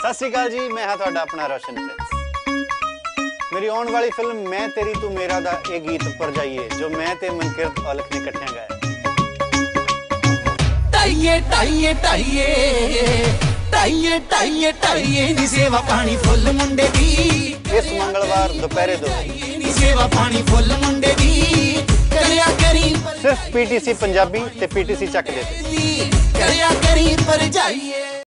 ਸਤਿ ਸ਼੍ਰੀ ਅਕਾਲ ਜੀ ਮੈਂ ਹਾਂ ਤੁਹਾਡਾ ਆਪਣਾ ਰੋਸ਼ਨ ਪ੍ਰਿੰਸ। ਮੇਰੀ ਆਉਣ ਵਾਲੀ ਫਿਲਮ ਮੈਂ ਤੇਰੀ ਤੂੰ ਮੇਰਾ ਦਾ ਇਹ ਗੀਤ ਪਰ ਜਾਈਏ ਜੋ ਮੈਂ ਤੇ ਮਨਕਿਰਤ ਔਲਖ ਨੇ ਇਕੱਠਿਆਂ ਗਾਇਆ। ਟਾਈਏ ਟਾਈਏ ਟਾਈਏ ਟਾਈਏ ਟਾਈਏ ਟਾਈਏ ਨੀ ਸੇਵਾ ਪਾਣੀ ਫੁੱਲ ਮੁੰਡੇ ਦੀ। ਇਸ ਮੰਗਲਵਾਰ ਦੁਪਹਿਰੇ 2 ਟਾਈਏ ਸੇਵਾ ਪਾਣੀ ਫੁੱਲ ਮੁੰਡੇ ਦੀ। ਕਰਿਆ ਕਰੀ ਸਿਰਫ ਪੀਟੀਸੀ ਪੰਜਾਬੀ ਤੇ ਪੀਟੀਸੀ ਚੱਕ ਦੇ ਤੇ ਕਰਿਆ